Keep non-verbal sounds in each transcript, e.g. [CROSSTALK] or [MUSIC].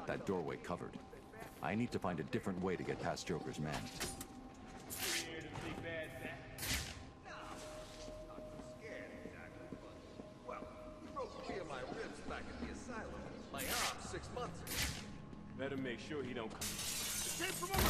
got that doorway covered. I need to find a different way to get past Joker's men. Well, he broke three of my ribs back at the asylum. My arm six months ago. Better make sure he don't come.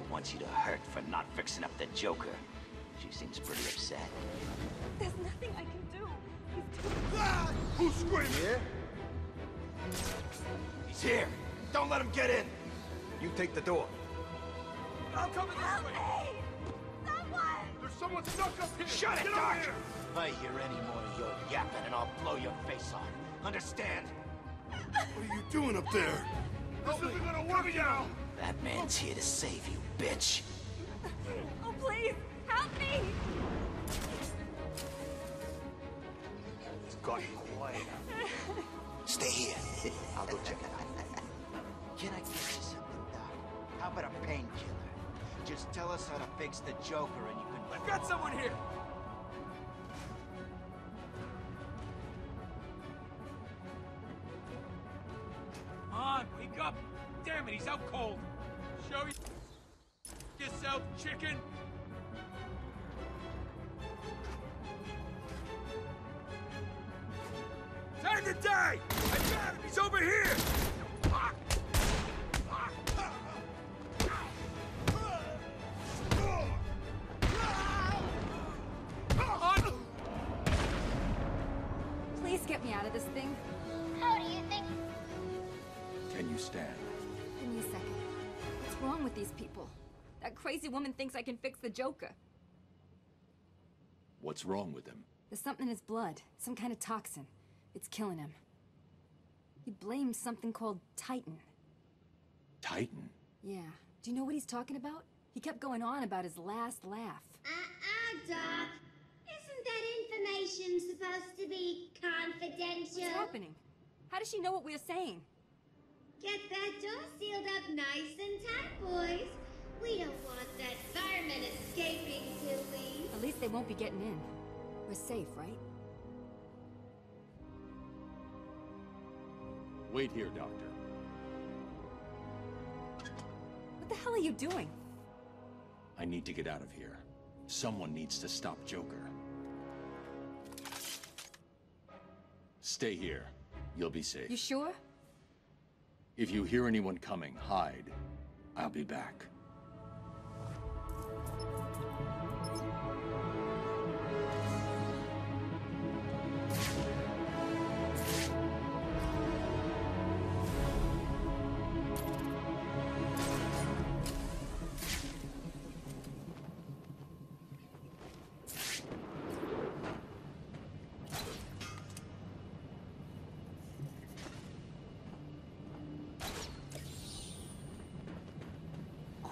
Harley wants you to hurt for not fixing up the Joker. She seems pretty upset. There's nothing I can do. He's too... Ah! Who's screaming? Yeah? He's here! Don't let him get in! You take the door. I'll cover this Help way! me! Someone! There's someone stuck up here! Shut it, Get over Doc! here! I hear any more of your yapping and I'll blow your face off. Understand? What are you doing up there? [LAUGHS] This isn't gonna work now! That man's here to save you, bitch. Oh, please, help me! It's gotten quiet. Stay here. I'll go check it out. Can I get you something, Doc? How about a painkiller? Just tell us how to fix the Joker and you can... I've got someone here! Die! I got him! He's over here! Please get me out of this thing. How do you think? Can you stand? Give me a second. What's wrong with these people? That crazy woman thinks I can fix the Joker. What's wrong with him? There's something in his blood. Some kind of toxin. It's killing him. He blames something called Titan. Titan? Yeah. Do you know what he's talking about? He kept going on about his last laugh. Uh-uh, Doc. Isn't that information supposed to be confidential? What's happening? How does she know what we're saying? Get that door sealed up nice and tight, boys. We don't want that fireman escaping, do we? At least they won't be getting in. We're safe, right? Wait here, Doctor. What the hell are you doing? I need to get out of here. Someone needs to stop Joker. Stay here. You'll be safe. You sure? If you hear anyone coming, hide. I'll be back.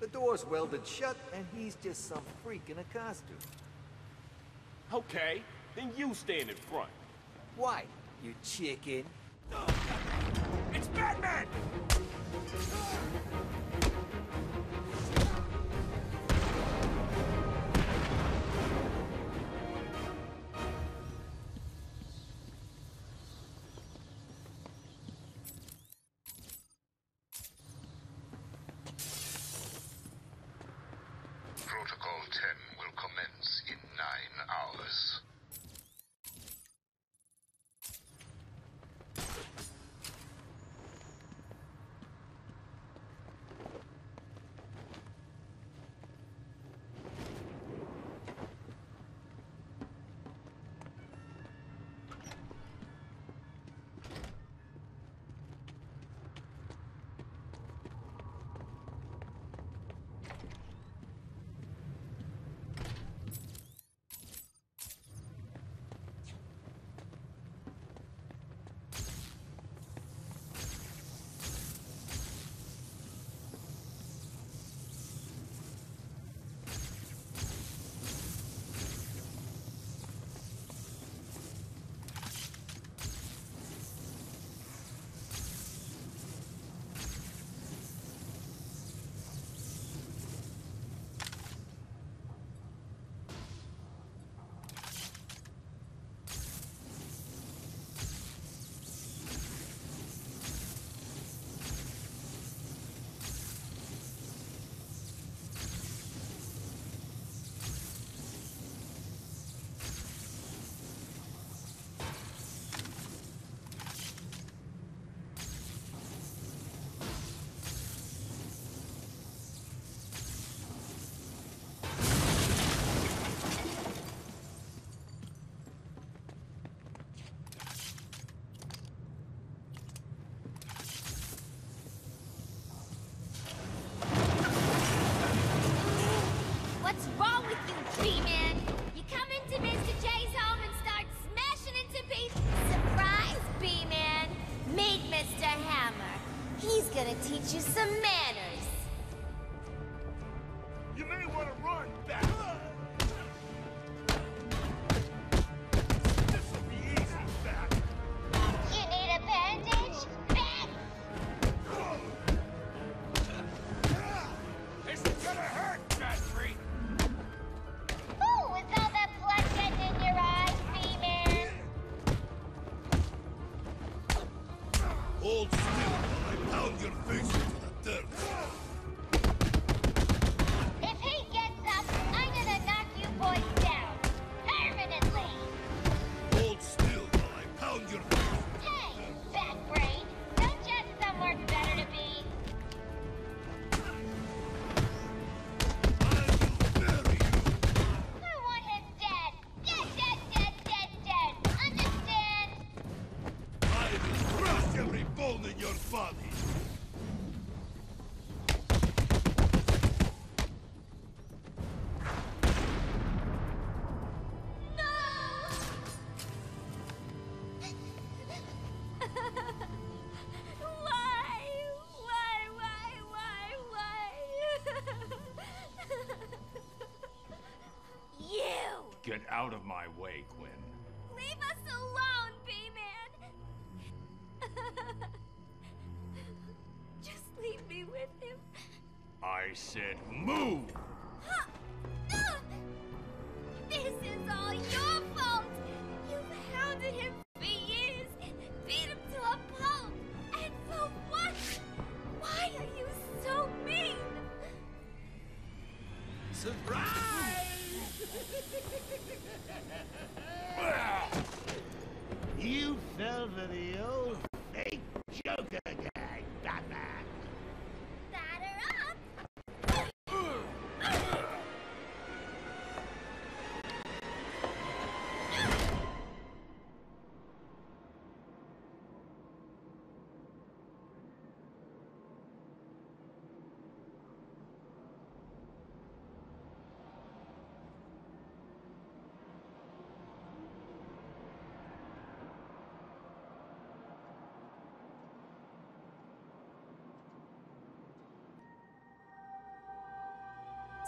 The door's welded shut, and he's just some freak in a costume. Okay, then you stand in front. Why, you chicken? It's Batman! What's wrong with you, B-Man? You come into Mr. J's home and start smashing into people. Surprise, B-Man. Meet Mr. Hammer. He's gonna teach you some manners. [LAUGHS] [LAUGHS] you! Get out of my way, Quinn. I said move! This is all your fault! You've hounded him for years, beat him to a pulp, and for what? Why are you so mean? Surprise! [LAUGHS] you fell for the old fake Joker guy,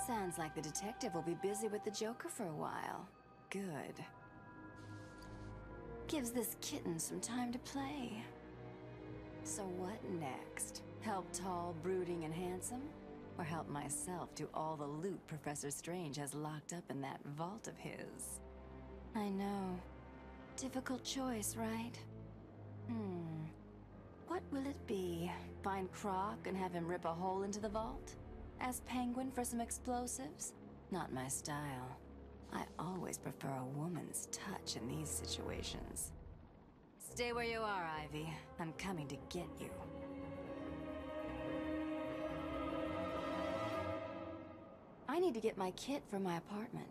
Sounds like the detective will be busy with the Joker for a while. Good. Gives this kitten some time to play. So what next? Help tall, brooding, and handsome? Or help myself do all the loot Professor Strange has locked up in that vault of his? I know. Difficult choice, right? Hmm. What will it be? Find Croc and have him rip a hole into the vault? Ask Penguin for some explosives? Not my style. I always prefer a woman's touch in these situations. Stay where you are, Ivy. I'm coming to get you. I need to get my kit from my apartment.